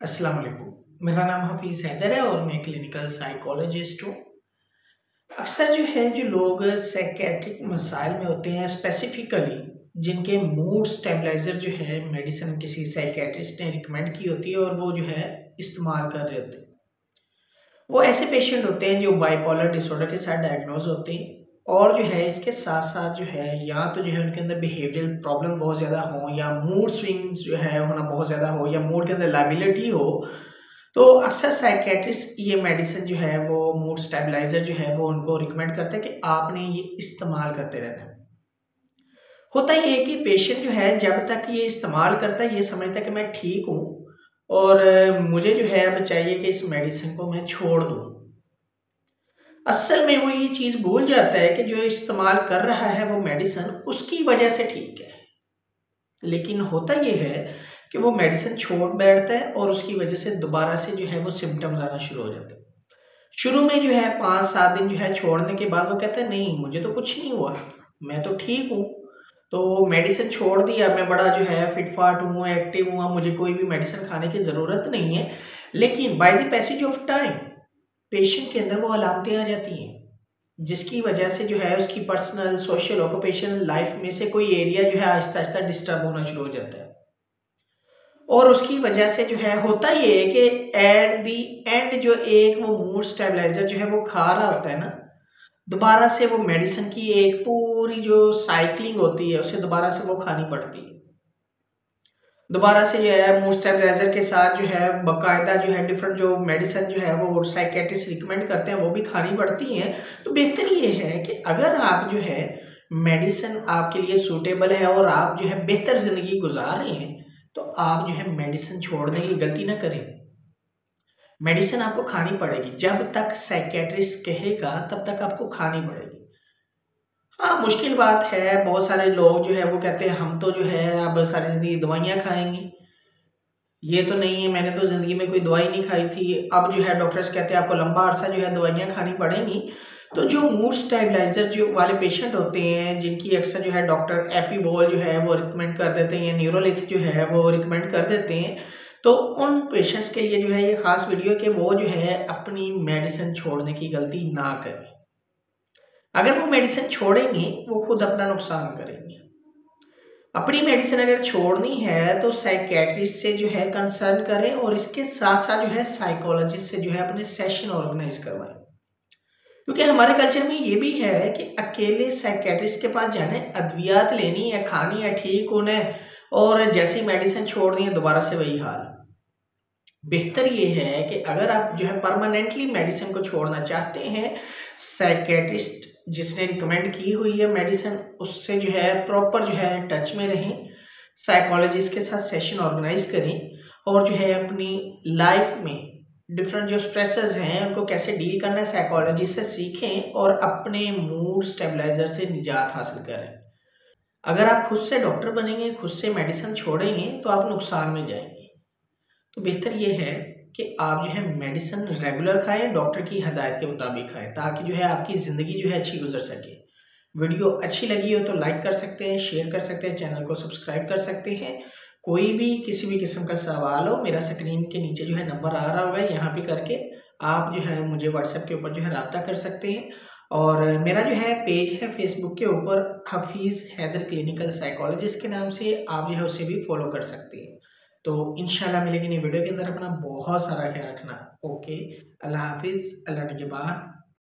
अस्सलाम वालेकुम। मेरा नाम हफीज़ हैदर है और मैं क्लिनिकल साइकोलॉजिस्ट हूँ। अक्सर जो है, जो लोग साइकेट्रिक मसाइल में होते हैं स्पेसिफिकली जिनके मूड स्टेबलाइज़र जो है मेडिसिन किसी साइकेट्रिस्ट ने रिकमेंड की होती है और वो जो है, इस्तेमाल कर रहे होते हैं। वो ऐसे पेशेंट होते हैं जो बाइपोलर डिसऑर्डर के साथ डायग्नोज होते हैं। और जो है, इसके साथ साथ जो है, या तो जो है उनके अंदर बिहेवियरल प्रॉब्लम बहुत ज़्यादा हो, या मूड स्विंग्स जो है होना बहुत ज़्यादा हो, या मूड के अंदर लाइबिलिटी हो तो अक्सर साइकेट्रिस्ट ये मेडिसिन जो है, वो मूड स्टेबलाइजर जो है, वो उनको रिकमेंड करते हैं कि आपने ये इस्तेमाल करते रहना है। होता ये है कि पेशेंट जो है, जब तक ये इस्तेमाल करता है, ये समझता है कि मैं ठीक हूँ, और मुझे जो है, अब चाहिए कि इस मेडिसिन को मैं छोड़ दूँ। असल में वो ये चीज़ भूल जाता है कि जो इस्तेमाल कर रहा है वो मेडिसन उसकी वजह से ठीक है। लेकिन होता ये है कि वो मेडिसिन छोड़ बैठता है और उसकी वजह से दोबारा से जो है वो सिम्टम्स आना शुरू हो जाते हैं। शुरू में जो है पाँच सात दिन जो है छोड़ने के बाद वो कहता है, नहीं, मुझे तो कुछ नहीं हुआ। मैं तो ठीक हूँ। तो मेडिसिन छोड़ दिया, मैं बड़ा जो है फिटफाट हूँ, एक्टिव हूँ मुझे कोई भी मेडिसिन खाने की ज़रूरत नहीं है। लेकिन by the passage of time patient के अंदर वो अलामतें आ जाती हैं, जिसकी वजह से जो है उसकी पर्सनल, सोशल, ऑक्यूपेशनल लाइफ में से कोई एरिया जो है आहिस्ता आहिस्ता डिस्टर्ब होना शुरू हो जाता है। और उसकी वजह से जो है होता ये है कि एट दी एंड जो एक वो मूड स्टेबलाइजर जो है वो खा रहा होता है ना, दोबारा से वो मेडिसिन की एक पूरी जो साइकिलिंग होती है, उसे दोबारा से वो खानी पड़ती है। दोबारा से जो है मूड स्टेबलाइजर के साथ जो है, बाकायदा जो है डिफरेंट जो मेडिसिन जो है, वो साइकेट्रिस्ट रिकमेंड करते हैं, वो भी खानी पड़ती हैं। तो बेहतर ये है कि अगर आप जो है मेडिसिन आपके लिए सूटेबल है और आप जो है, बेहतर ज़िंदगी गुजार रहे हैं तो आप जो है मेडिसिन छोड़ने की गलती ना करें। मेडिसिन आपको खानी पड़ेगी। जब तक साइकेट्रिस्ट कहेगा, तब तक आपको खानी पड़ेगी। हाँ मुश्किल बात है। बहुत सारे लोग जो है, वो कहते हैं, हम तो जो है, अब सारी ज़िंदगी दवाइयाँ खाएँगे। ये तो नहीं है। मैंने तो ज़िंदगी में कोई दवाई नहीं खाई थी। अब जो है, डॉक्टर्स कहते हैं, आपको लंबा अरसा जो है, दवाइयाँ खानी पड़ेंगी। तो जो मूड स्टेबलाइजर जो वाले पेशेंट होते हैं, जिनकी अक्सर जो है, डॉक्टर एपीवोल जो है, वो रिकमेंड कर देते हैं, या न्यूरोलिथ जो है, वो रिकमेंड कर देते हैं तो उन पेशेंट्स के लिए जो है, ये खास वीडियो कि वो जो है, अपनी मेडिसिन छोड़ने की गलती ना करें। अगर वो मेडिसिन छोड़ेंगे, वो खुद अपना नुकसान करेंगे। अपनी मेडिसिन अगर छोड़नी है तो साइकेट्रिस्ट से जो है कंसर्न करें और इसके साथ साथ जो है साइकोलॉजिस्ट से जो है अपने सेशन ऑर्गेनाइज करवाएँ। क्योंकि हमारे कल्चर में ये भी है कि अकेले साइकेट्रिस्ट के पास जाने, अद्वियात लेनी है, खानी है, ठीक होना है, और जैसी मेडिसिन छोड़नी है, दोबारा से वही हाल। बेहतर ये है कि अगर आप जो है परमानेंटली मेडिसिन को छोड़ना चाहते हैं साइकेट्रिस्ट जिसने रिकमेंड की हुई है मेडिसिन उससे जो है प्रॉपर जो है टच में रहें साइकोलॉजिस्ट के साथ सेशन ऑर्गेनाइज करें और जो है अपनी लाइफ में डिफरेंट जो स्ट्रेसेस हैं, उनको कैसे डील करना है साइकोलॉजी से सीखें और अपने मूड स्टेबलाइजर से निजात हासिल करें। अगर आप खुद से डॉक्टर बनेंगे, खुद से मेडिसिन छोड़ेंगे तो आप नुकसान में जाएँगे। तो बेहतर ये है कि आप जो है मेडिसिन रेगुलर खाएँ डॉक्टर की हदायत के मुताबिक खाएँ, ताकि जो है आपकी ज़िंदगी जो है अच्छी गुजर सके। वीडियो अच्छी लगी हो तो लाइक कर सकते हैं शेयर कर सकते हैं चैनल को सब्सक्राइब कर सकते हैं। कोई भी किसी भी किस्म का सवाल हो, मेरा स्क्रीन के नीचे जो है नंबर आ रहा होगा, यहाँ पे करके आप जो है मुझे व्हाट्सएप के ऊपर जो है रबता कर सकते हैं। और मेरा जो है पेज है फेसबुक के ऊपर हफीज़ हैदर क्लिनिकल साइकोलॉजिस्ट के नाम से, आप जो है उसे भी फॉलो कर सकते हैं। तो इनशाला मिलेगी नई वीडियो के अंदर। अपना बहुत सारा ख्याल रखना। ओके, अल्लाह हाफिज़। अल्लाह के बाद।